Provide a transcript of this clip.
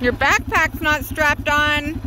Your backpack's not strapped on.